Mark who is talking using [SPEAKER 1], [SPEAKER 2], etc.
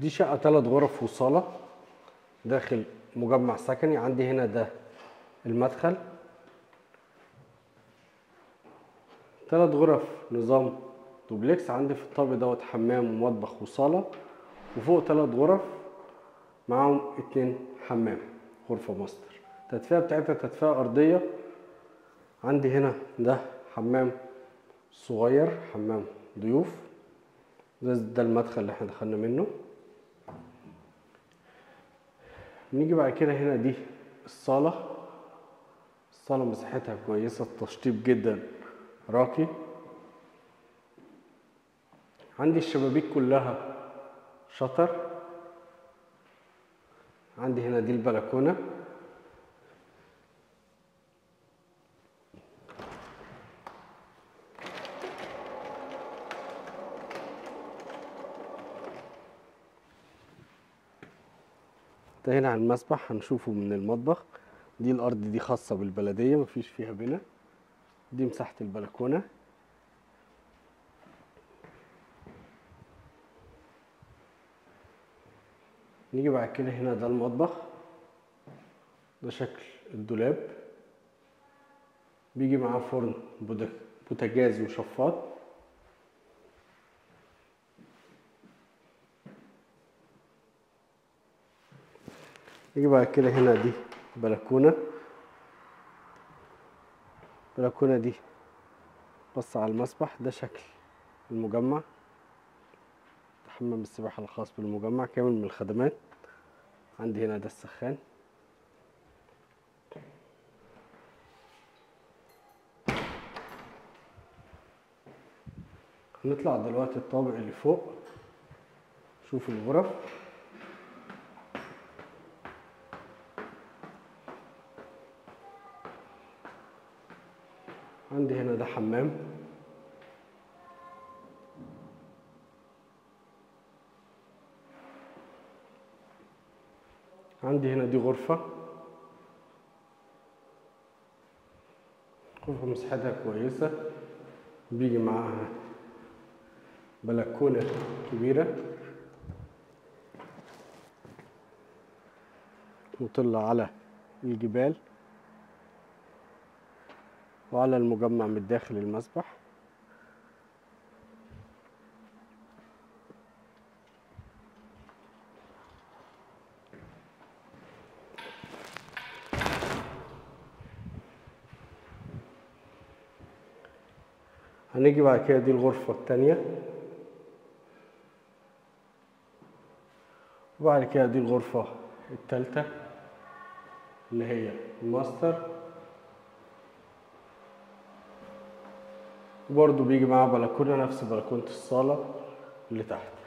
[SPEAKER 1] دي شقة تلات غرف وصالة داخل مجمع سكني عندي هنا ده المدخل. تلات غرف نظام دوبلكس عندي في الطابق دوت حمام ومطبخ وصالة وفوق تلات غرف معاهم اتنين حمام غرفة ماستر. التدفئة بتاعتها تدفئة أرضية. عندي هنا ده حمام صغير حمام ضيوف. ده ده المدخل اللي إحنا دخلنا منه. نيجي بعد كده هنا دي الصالة. الصالة مساحتها كويسة التشطيب جدا. راقي عندي الشبابيك كلها شطر. عندي هنا دي البلكونة. هنا على المسبح هنشوفه من المطبخ. دي الأرض دي خاصة بالبلدية مفيش فيها بنا دي مساحة البلكونة. نيجي بعد كده هنا ده المطبخ. ده شكل الدولاب. بيجي معاه فرن بوت- بوتاجاز وشفاط. نيجي بعد كده هنا دي بلكونة. البلكونة دي بص على المسبح ده شكل المجمع. حمام السباحة الخاص بالمجمع كامل من الخدمات. عندي هنا ده السخان. هنطلع دلوقتي الطابق اللي فوق شوف الغرف. عندي هنا ده حمام. عندي هنا دي غرفة. غرفة مساحتها كويسة. بيجي معاها بلكونة كبيرة. مطل على الجبال. وعلى المجمع من داخل المسبح. هنيجي بعد كده دي الغرفة التانية. وبعد كده دي الغرفة التالتة اللي هي الماستر. وبرضه بيجي معاه بلكونة نفس بلكونة الصالة اللي تحت.